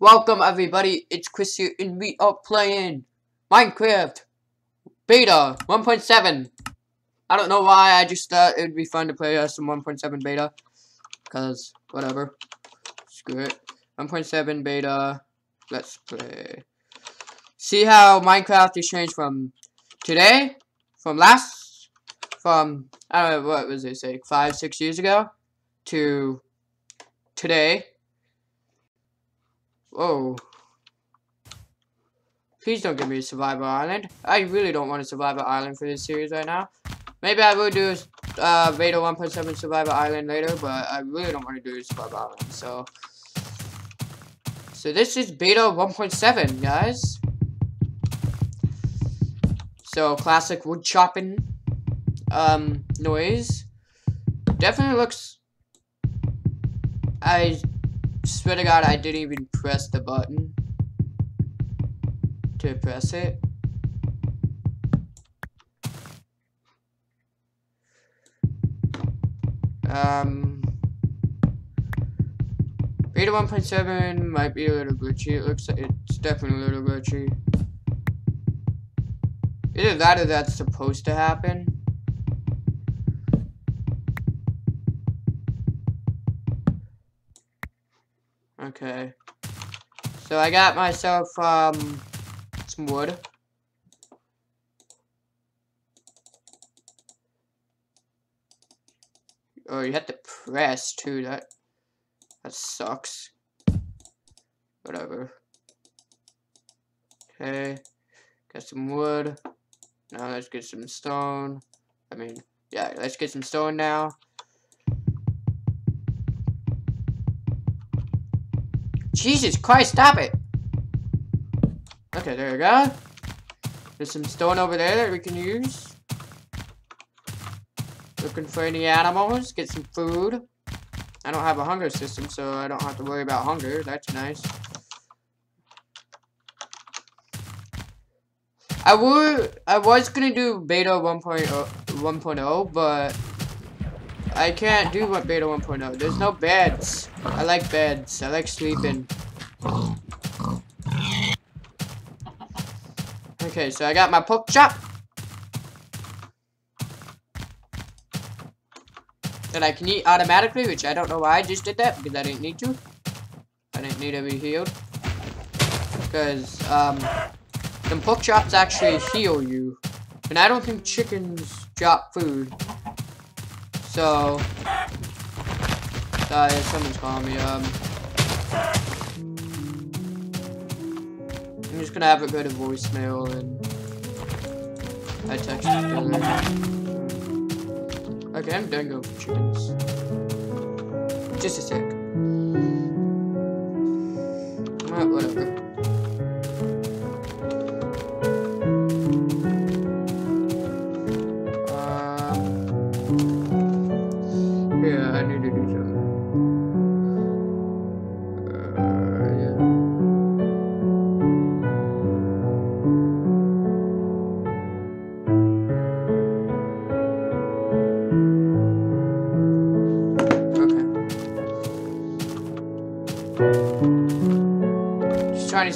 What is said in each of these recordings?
Welcome everybody, it's Chris here and we are playing Minecraft Beta 1.7. I don't know why, I just thought it would be fun to play some 1.7 beta. Cause, whatever. Screw it. 1.7 beta, let's play. See how Minecraft has changed from today, from last, from, I don't know, what was it say, five, six years ago, to today. Whoa. Please don't give me a survival island. I really don't want a survival island for this series right now. Maybe I will do a uh, Beta 1.7 survival island later, but I really don't want to do a survival island, so... So this is Beta 1.7, guys. So, classic wood chopping um, noise. Definitely looks... I swear to God, I didn't even press the button to press it. Um, beta 1.7 might be a little glitchy. It looks like it's definitely a little glitchy. Either that or that's supposed to happen. Okay. So I got myself um some wood. Oh, you have to press too. That that sucks. Whatever. Okay. Got some wood. Now let's get some stone. I mean, yeah, let's get some stone now. Jesus Christ, stop it! Okay, there we go. There's some stone over there that we can use. Looking for any animals, get some food. I don't have a hunger system, so I don't have to worry about hunger. That's nice. I would, I was gonna do beta 1.0, 1.0, but I can't do what beta 1.0. There's no beds. I like beds. I like sleeping. Okay, so I got my pork chop. That I can eat automatically, which I don't know why I just did that, because I didn't need to. I didn't need to be healed. Because, um, some pork chops actually heal you. And I don't think chickens drop food. So, uh, someone's calling me, um, I'm just gonna have it go to voicemail and I text. Okay, I'm done for chickens. Just a sec.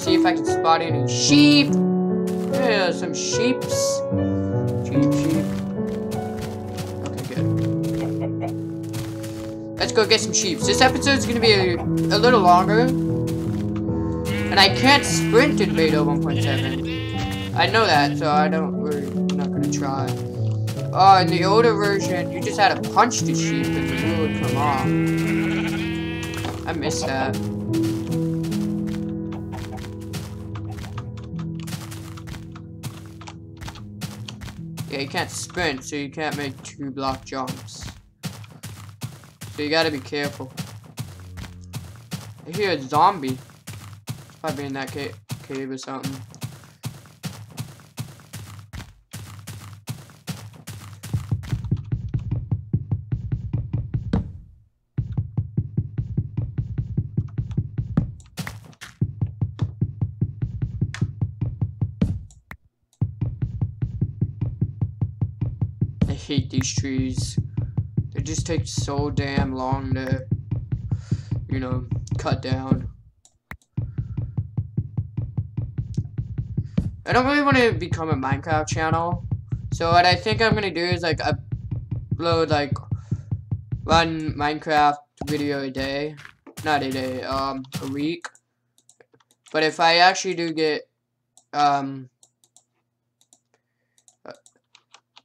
See if I can spot any sheep. Yeah, some sheeps. Sheep, sheep. Okay, good. Let's go get some sheep. This episode's gonna be a, a little longer. And I can't sprint in beta 1.7. I know that, so I don't I'm not gonna try. Oh, in the older version, you just had to punch the sheep and the wool would come off. I miss that. Yeah, you can't sprint, so you can't make two block jumps. So you gotta be careful. I hear a zombie. Probably in that ca cave or something. hate these trees. They just take so damn long to, you know, cut down. I don't really want to become a Minecraft channel. So what I think I'm going to do is like upload like one Minecraft video a day. Not a day, um, a week. But if I actually do get, um,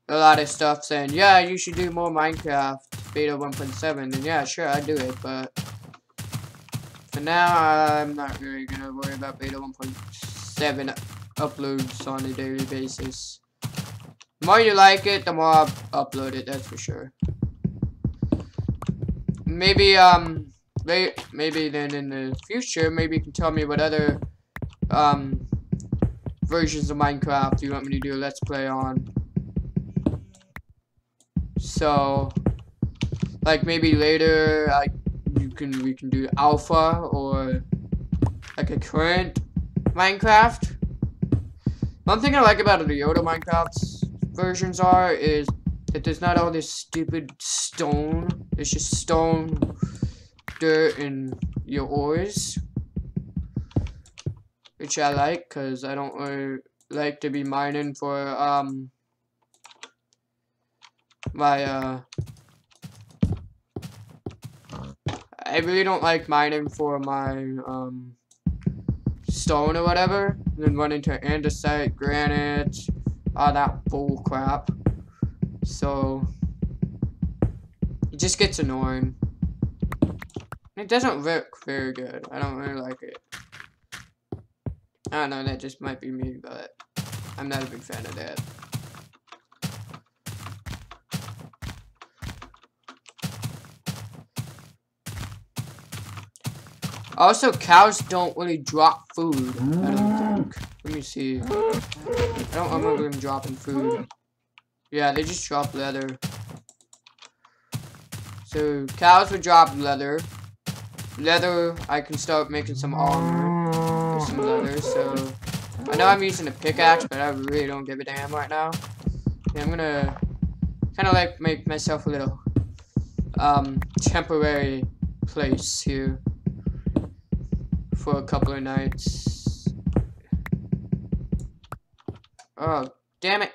a lot of stuff saying, yeah, you should do more Minecraft beta 1.7, then yeah, sure, I'd do it, but for now, I'm not really gonna worry about beta 1.7 uploads on a daily basis. The more you like it, the more I'll upload it, that's for sure. Maybe, um, maybe then in the future, maybe you can tell me what other, um, versions of Minecraft you want me to do a Let's Play on. So, like maybe later, I you can we can do alpha or like a current Minecraft. One thing I like about the Yoda Minecraft versions are is that there's not all this stupid stone. It's just stone, dirt, and your ores. Which I like, because I don't really like to be mining for, um, my, uh, I really don't like mining for my, um, stone or whatever. And then run into andesite, granite, all that bull crap. So, it just gets annoying. It doesn't work very good. I don't really like it. I don't know, that just might be me, but I'm not a big fan of that. Also, cows don't really drop food, I don't think. Let me see. I don't remember them dropping food. Yeah, they just drop leather. So, cows would drop leather. Leather, I can start making some armor with some leather, so... I know I'm using a pickaxe, but I really don't give a damn right now. Yeah, I'm gonna kind of like make myself a little um, temporary place here for a couple of nights. Oh, damn it.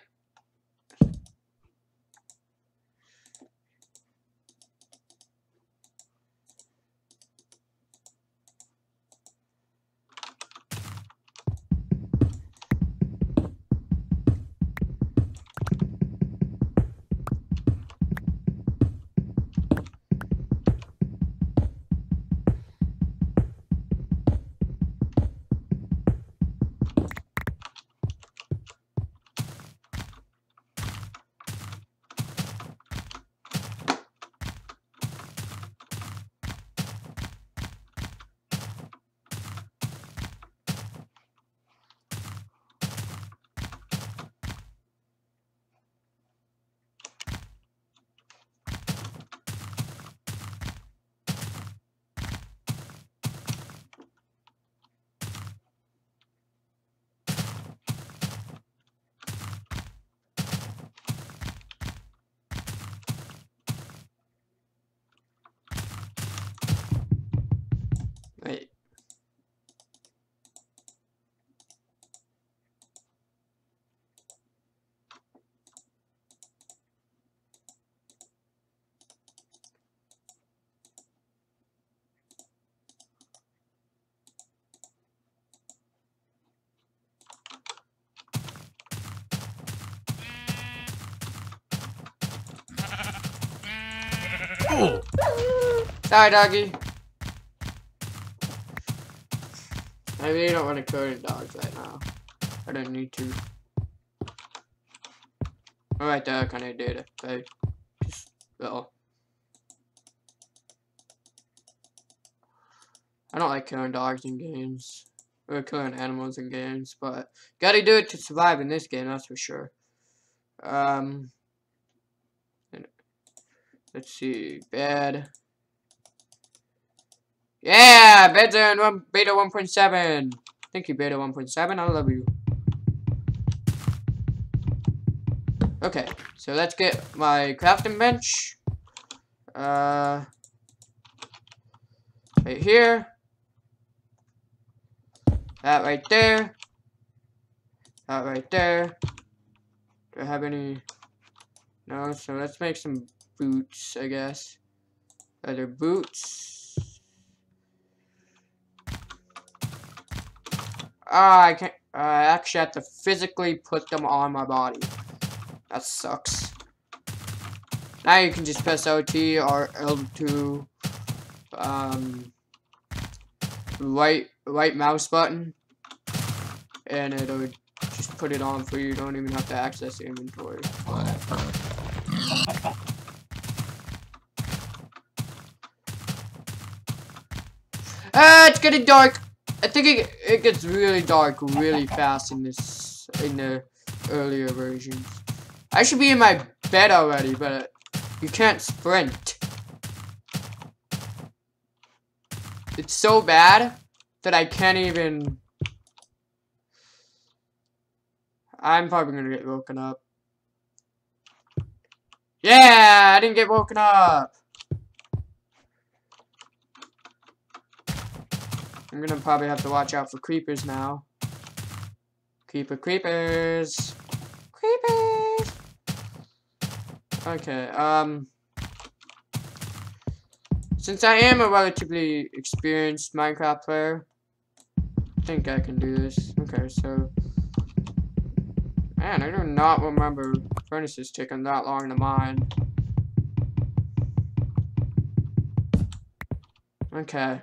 Sorry, doggy. I really don't want to kill any dogs right now. I don't need to. Alright, there, I did it. Okay. Just, well. I don't like killing dogs in games. Or killing animals in games, but gotta do it to survive in this game, that's for sure. Um, let's see, Bed. Yeah, than one, beta 1.7. Thank you, beta 1.7. I love you. Okay, so let's get my crafting bench. Uh, right here. That right there. That right there. Do I have any? No, so let's make some boots, I guess. Other boots. Ah, I can't. I actually have to physically put them on my body. That sucks. Now you can just press LT or L2. Um, right, right mouse button. And it'll just put it on for you. You don't even have to access the inventory. Ah, it's getting dark. I think it, it gets really dark really fast in this in the earlier versions. I should be in my bed already, but you can't sprint. It's so bad that I can't even... I'm probably gonna get woken up. Yeah, I didn't get woken up. I'm gonna probably have to watch out for creepers now. Creeper creepers. Creepers. Okay, um since I am a relatively experienced Minecraft player, I think I can do this. Okay, so Man, I do not remember furnaces taking that long to mine. Okay.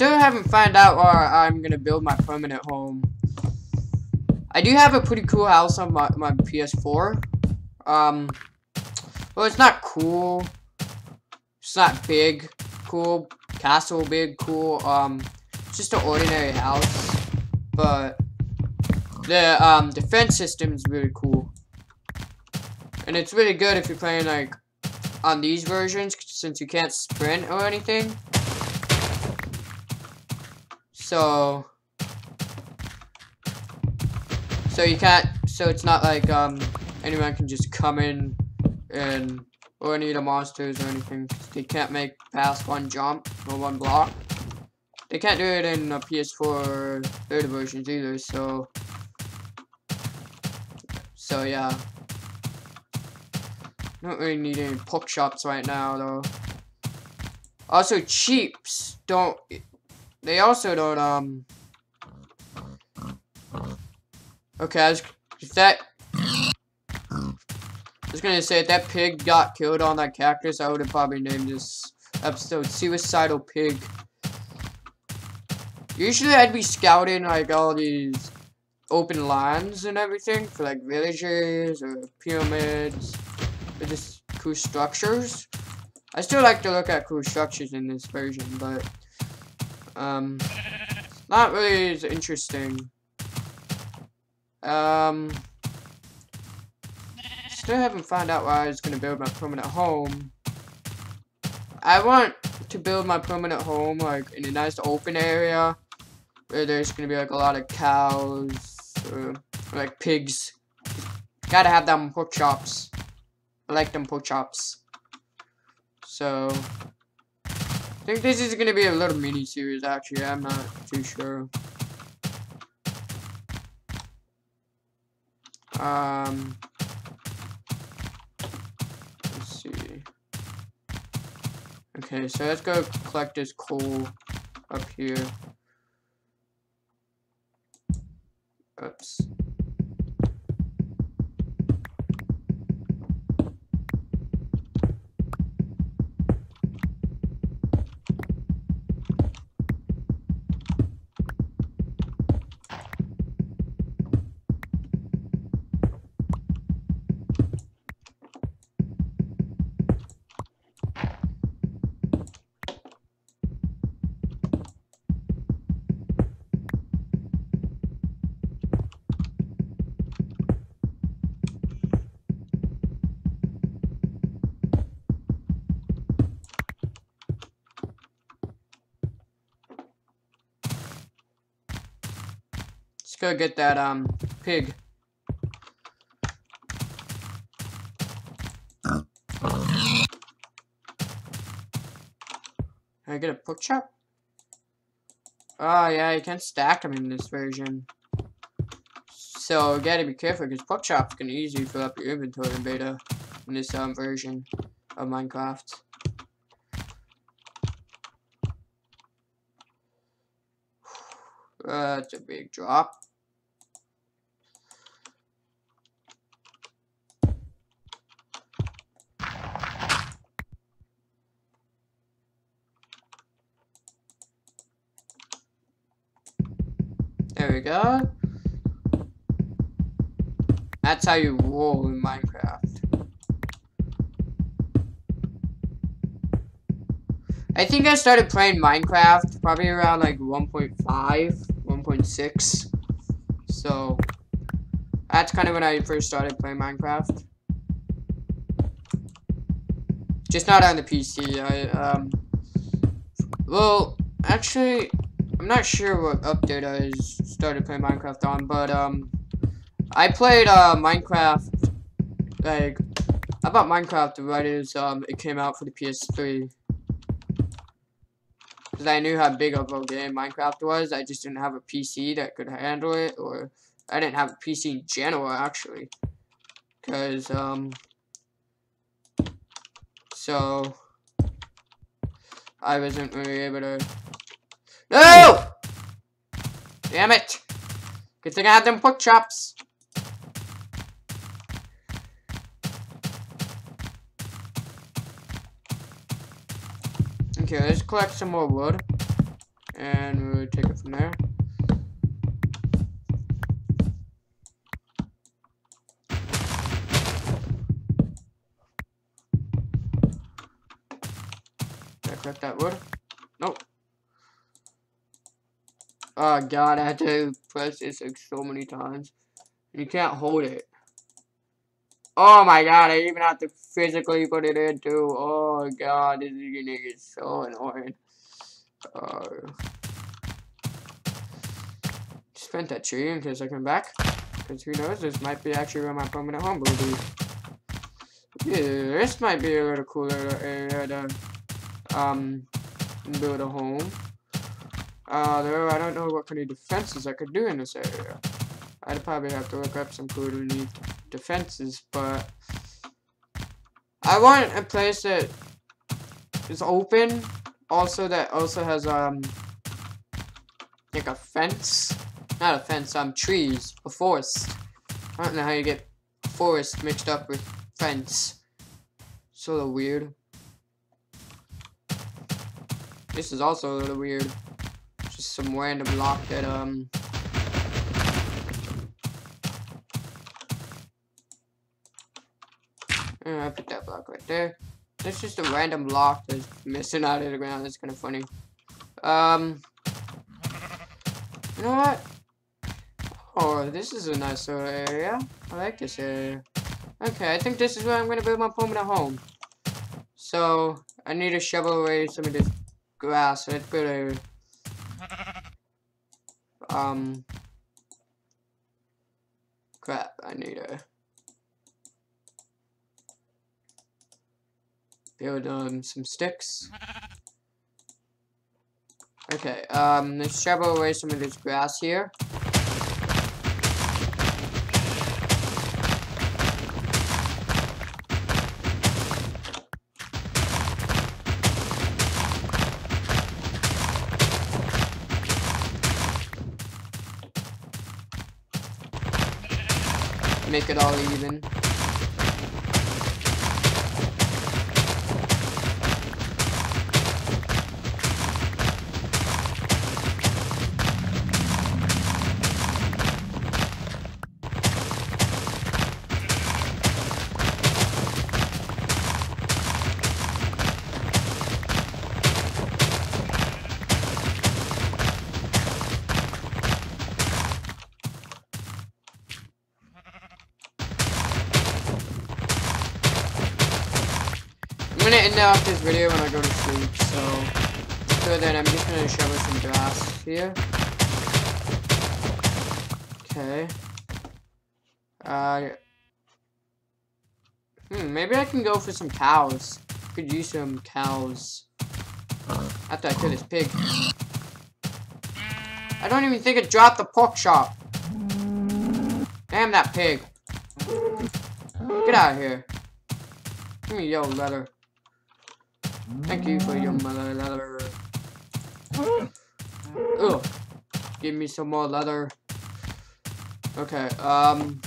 Still haven't found out where I'm gonna build my permanent home. I do have a pretty cool house on my, my PS4. Um, well, it's not cool. It's not big, cool. Castle, big, cool. Um, it's just an ordinary house. But the um, defense system is really cool. And it's really good if you're playing, like, on these versions, since you can't sprint or anything. So, so you can't, so it's not like, um, anyone can just come in and, or any of the monsters or anything. They can't make past one jump or one block. They can't do it in a PS4 third versions either, so, so yeah. Don't really need any poke shops right now, though. Also, cheaps don't... They also don't, um... Okay, I was... If that... I was gonna say, if that pig got killed on that cactus, I would have probably named this episode Suicidal Pig. Usually, I'd be scouting, like, all these open lands and everything for, like, villages or pyramids or just cool structures. I still like to look at cool structures in this version, but um, not really as interesting. Um, still haven't found out where I was gonna build my permanent home. I want to build my permanent home like in a nice open area where there's gonna be like a lot of cows or, or like pigs. Gotta have them pork chops. I like them pork chops. So, think this is gonna be a little mini series. Actually, I'm not too sure. Um, let's see. Okay, so let's go collect this coal up here. Oops. go get that, um, pig. Can I get a pork chop? Oh, yeah, you can't stack them in this version. So, you gotta be careful, because pork chops can easily fill up your inventory in beta in this um, version of Minecraft. That's a big drop. There we go. That's how you roll in Minecraft. I think I started playing Minecraft probably around like 1.5, 1.6. So, that's kind of when I first started playing Minecraft. Just not on the PC. I, um, well, actually, I'm not sure what update I started playing Minecraft on, but um, I played uh Minecraft like about Minecraft right as um it came out for the PS3. Because I knew how big of a game Minecraft was, I just didn't have a PC that could handle it, or I didn't have a PC in general actually. Because um, so I wasn't really able to no! Damn it! Good thing I had them pork chops. Okay, let's collect some more wood. And we'll take it from there. Did I collect that wood? Nope. Oh god, I had to press this like so many times. You can't hold it. Oh my god, I even have to physically put it in too. Oh god, this is gonna get so annoying. Spent that tree in case I come back. Because who knows, this might be actually where my permanent home will be. Yeah, this might be a little cooler area to um, build a home. Uh, there, I don't know what kind of defenses I could do in this area. I'd probably have to look up some cool defenses, but I want a place that is open, also that also has um like a fence, not a fence, um trees, a forest. I don't know how you get forest mixed up with fence. Sort of weird. This is also a little weird some random lock that, um... I put that block right there. That's just a random lock that's missing out of the ground. That's kind of funny. Um, you know what? Oh, this is a nice little area. I like this area. Okay, I think this is where I'm to build my permanent home. So, I need to shovel away some of this grass. Let's build a um, crap, I need to build um, some sticks. Okay, um, let's shovel away some of this grass here. Make it all even. End this video when I go to sleep, so so then I'm just gonna shovel some grass here. Okay. Uh Hmm, maybe I can go for some cows. Could use some cows. After I kill this pig. I don't even think it dropped the pork chop. Damn that pig. Get out of here. Give me your leather. Thank you for your mother leather. Ugh. Give me some more leather. Okay, um...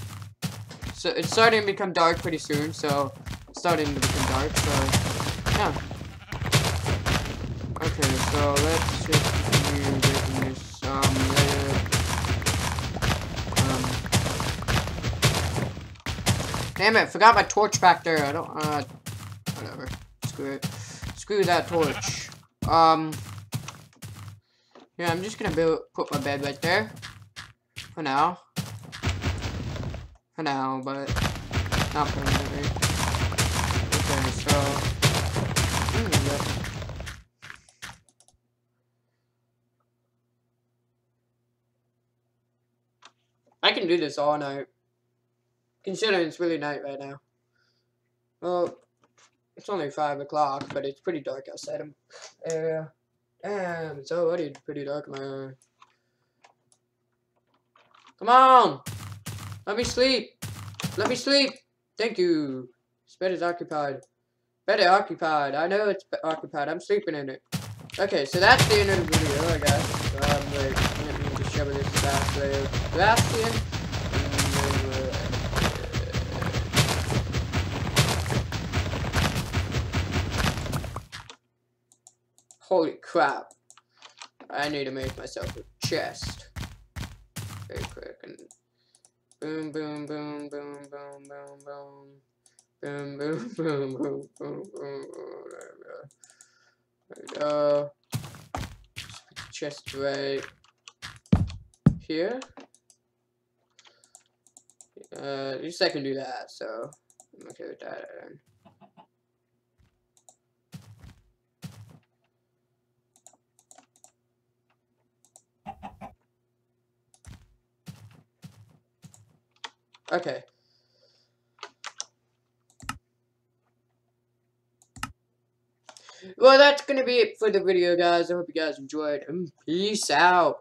So, it's starting to become dark pretty soon, so... It's starting to become dark, so... Yeah. Okay, so let's just continue this, um, later. Um... Damn it, forgot my torch back there. I don't, uh... Whatever. Screw it. Screw that torch. Um... Yeah, I'm just gonna build, put my bed right there. For now. For now, but not permanently. Okay, so I can do this all night. Considering it's really night right now. Well, it's only 5 o'clock, but it's pretty dark outside. area. Damn, it's already pretty dark, man. Come on! Let me sleep! Let me sleep! Thank you. This bed is occupied. Bed is occupied. I know it's occupied. I'm sleeping in it. Okay, so that's the end of the video, I guess. Um, wait, let me just shovel this fast layer. Bastion. Holy crap. I need to make myself a chest. Very quick. And boom, boom, boom, boom, boom, boom, boom. Boom, boom, boom, boom, boom, boom. There we go. There we go. Chest right here. Uh, at least I can do that, so I'm okay with that. Okay. Well, that's going to be it for the video, guys. I hope you guys enjoyed. And peace out.